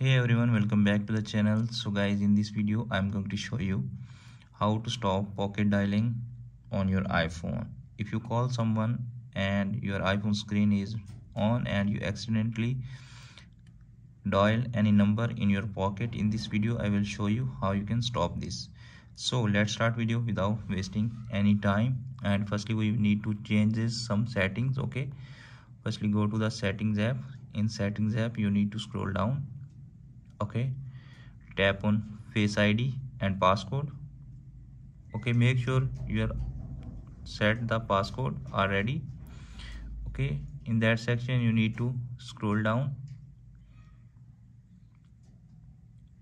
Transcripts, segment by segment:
hey everyone welcome back to the channel. So guys in this video i'm going to show you how to stop pocket dialing on your iphone. If you call someone and your iphone screen is on and you accidentally dial any number in your pocket in this video i will show you how you can stop this. So let's start video without wasting any time. And firstly we need to change this some settings okay? Firstly go to the settings app. In settings app you need to scroll down okay. Tap on face id and passcode. Okay make sure you are set the passcode already okay in that section you need to scroll down.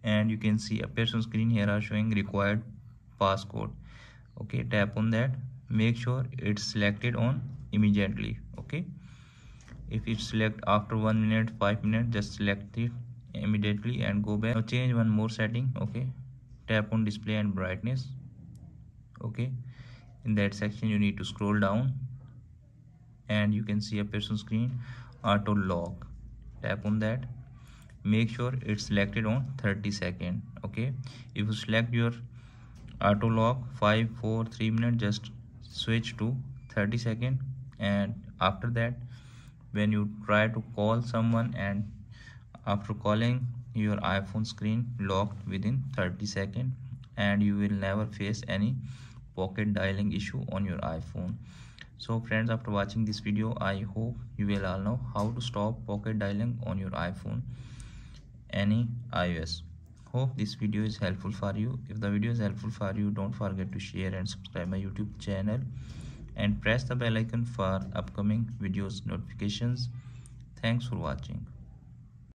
And you can see appears on screen here are showing required passcode. Okay tap on that. Make sure it's selected on immediately. Okay. If you select after one minute five minutes just select it immediately and go back. Now change one more setting okay? Tap on display and brightness okay? In that section you need to scroll down and you can see a person screen auto lock. Tap on that. Make sure it's selected on 30 second okay? If you select your auto lock 5 4 3 minutes just switch to 30 second. And after that when you try to call someone and after calling your iphone screen locked within 30 seconds and you will never face any pocket dialing issue on your iphone. So friends after watching this video i hope you will all know how to stop pocket dialing on your iphone any ios. Hope this video is helpful for you. If the video is helpful for you don't forget to share and subscribe my youtube channel and press the bell icon for upcoming videos notifications. Thanks for watching